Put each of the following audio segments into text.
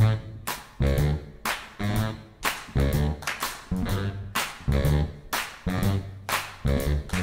Thank you.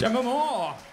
Django Moore.